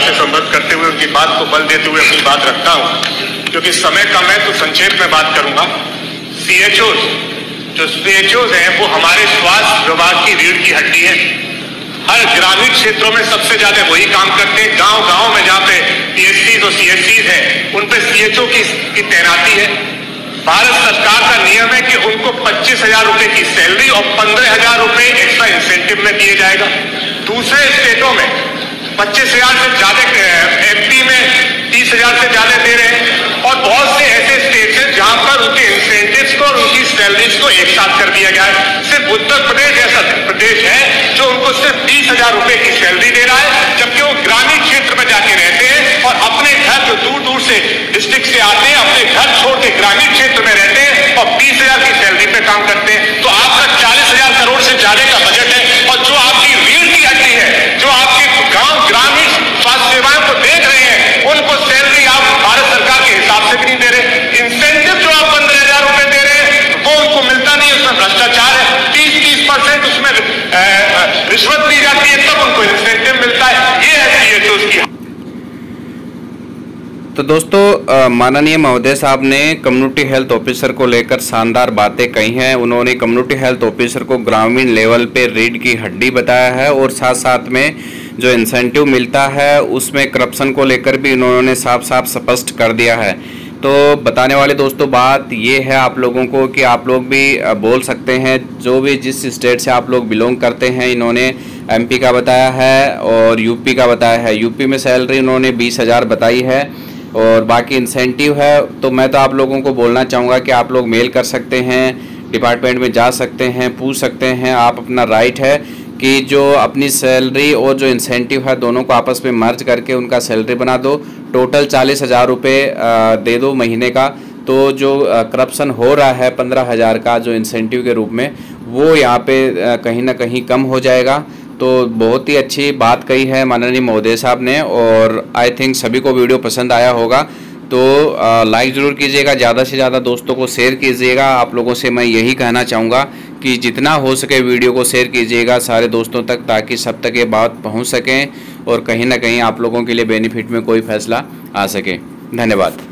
से संबद्ध करते हुए उनकी बात को बल देते हुए अपनी बात रखता हूँ। क्योंकि समय कम है तो संक्षेप में बात करूँगा। सीएचओ जो सीएचओ हैं वो हमारे स्वास्थ्य विभाग की रीढ़ की हड्डी है। हर ग्रामीण क्षेत्रों में सबसे ज़्यादा वही काम करते हैं। गाँव गाँव में जहाँ पे पीएचसी और सीएचसी है उन पे सीएचओ की, की तैनाती है। भारत सरकार का नियम है कि उनको पच्चीस हज़ार रुपए की सैलरी और पंद्रह हज़ार रुपए एक्स्ट्रा इंसेंटिव में दिए जाएगा। दूसरे स्टेटों में पच्चीस हज़ार से ज़्यादा एमपी में तीस हज़ार से ज़्यादा दे रहे हैं। और बहुत से ऐसे स्टेट हैं जहाँ पर उनके इंसेंटिव्स को और उनकी सैलरीज को एक साथ कर दिया गया है। सिर्फ़ उत्तर प्रदेश ऐसा प्रदेश है जो उनको सिर्फ़ बीस हज़ार रुपए की सैलरी दे रहा है, जबकि वो ग्रामीण क्षेत्र में जाके रहते हैं और अपने घर जो दूर दूर से डिस्ट्रिक्ट से आते हैं, अपने घर छोड़ के ग्रामीण क्षेत्र में रहते हैं और बीस हज़ार की सैलरी पे काम करते हैं तो आपका चालीस हज़ार करोड़ से ज़्यादा का बजट है और जो आपकी रीढ़ की हड्डी है जो आपके गाँव ग्रामीण स्वास्थ्य सेवाएँ को देख रहे हैं उनको सैलरी आप भारत सरकार के हिसाब से भी नहीं दे रहे इंसेंटिव जो आप पंद्रह हज़ार रुपए दे रहे हैं वो उनको मिलता नहीं उसमें भ्रष्टाचार है तीस तीस परसेंट उसमें रिश्वत दी जाती है, तब उनको इंसेंटिव मिलता है। ये है सीएचओ की तो दोस्तों माननीय महोदय साहब ने कम्युनिटी हेल्थ ऑफिसर को लेकर शानदार बातें कही हैं। उन्होंने कम्युनिटी हेल्थ ऑफिसर को ग्रामीण लेवल पे रीढ़ की हड्डी बताया है और साथ साथ में जो इंसेंटिव मिलता है, उसमें करप्शन को लेकर भी उन्होंने साफ़ साफ़ स्पष्ट कर दिया है। तो बताने वाले दोस्तों, बात ये है आप लोगों को कि आप लोग भी बोल सकते हैं, जो भी जिस स्टेट से आप लोग बिलोंग करते हैं, इन्होंने एमपी का बताया है और यूपी का बताया है। यूपी में सैलरी उन्होंने बीस हज़ार बताई है और बाकी इंसेंटिव है। तो मैं तो आप लोगों को बोलना चाहूँगा कि आप लोग मेल कर सकते हैं, डिपार्टमेंट में जा सकते हैं, पूछ सकते हैं, आप अपना राइट है। कि जो अपनी सैलरी और जो इंसेंटिव है, दोनों को आपस में मर्ज करके उनका सैलरी बना दो। टोटल चालीस हज़ार रुपये दे दो महीने का। तो जो करप्शन हो रहा है पंद्रह हज़ार का, जो इंसेंटिव के रूप में, वो यहाँ पे कहीं ना कहीं कम हो जाएगा। तो बहुत ही अच्छी बात कही है माननीय महोदय साहब ने और आई थिंक सभी को वीडियो पसंद आया होगा। तो लाइक ज़रूर कीजिएगा, ज़्यादा से ज़्यादा दोस्तों को शेयर कीजिएगा। आप लोगों से मैं यही कहना चाहूँगा कि जितना हो सके वीडियो को शेयर कीजिएगा सारे दोस्तों तक, ताकि सब तक ये बात पहुँच सकें और कहीं ना कहीं आप लोगों के लिए बेनिफिट में कोई फैसला आ सके। धन्यवाद।